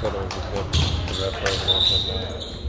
Photos of what the rep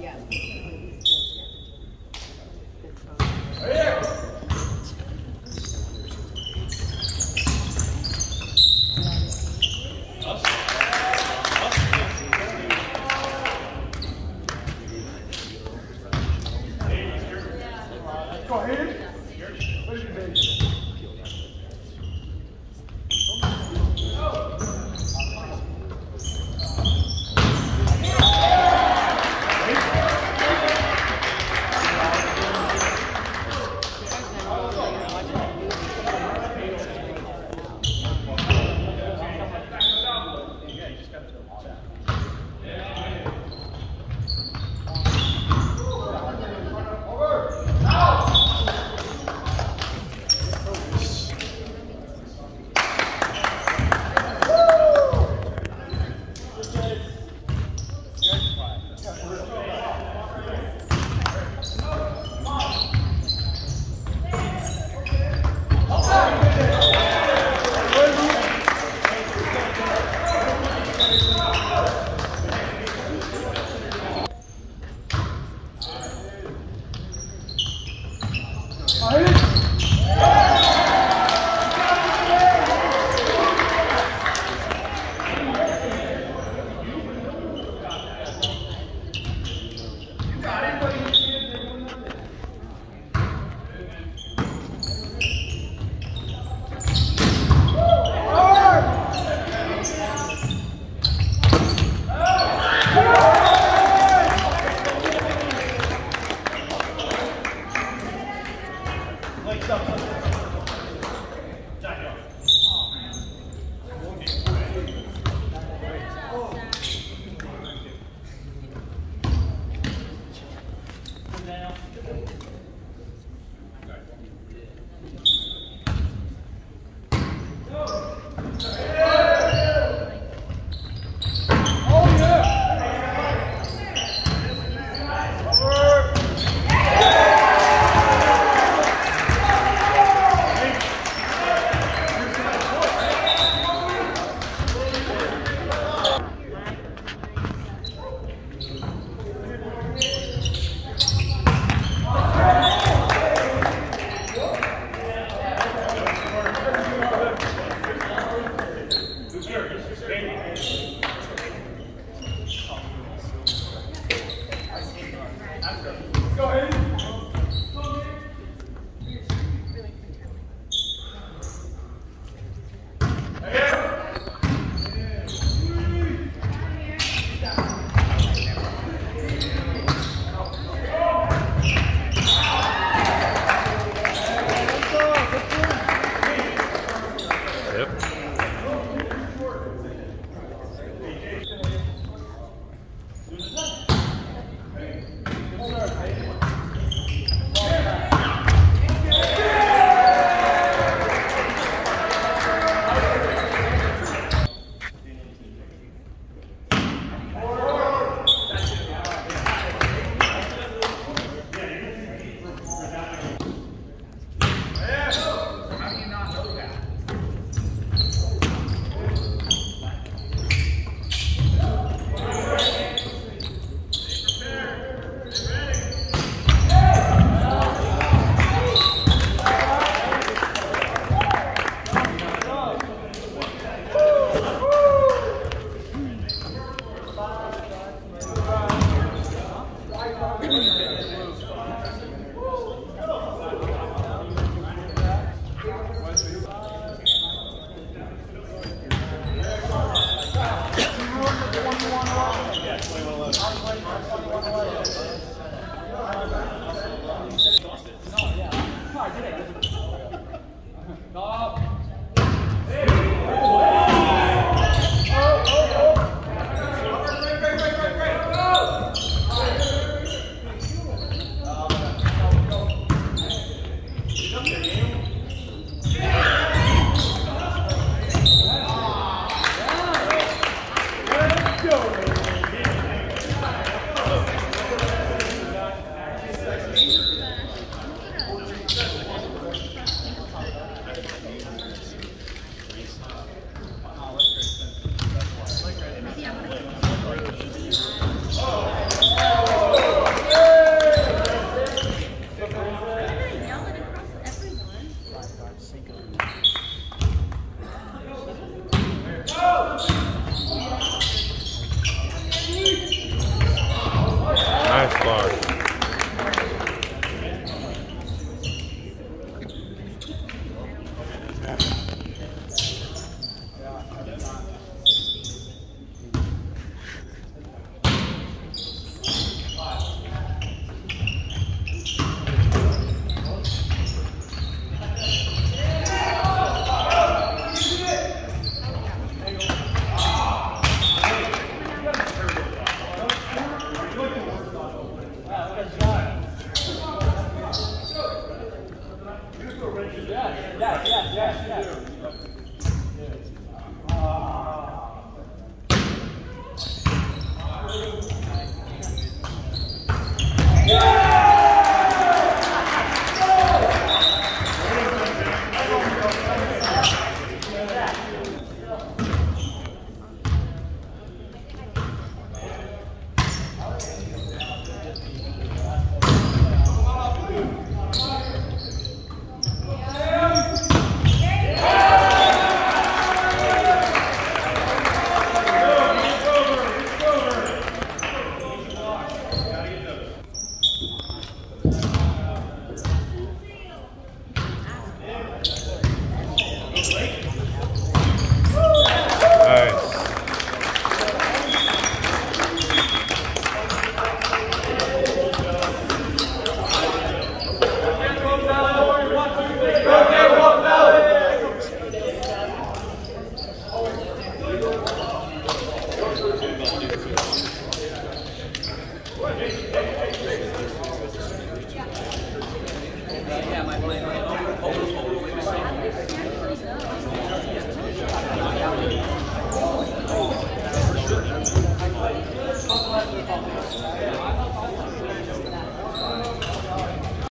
Yeah. 얼른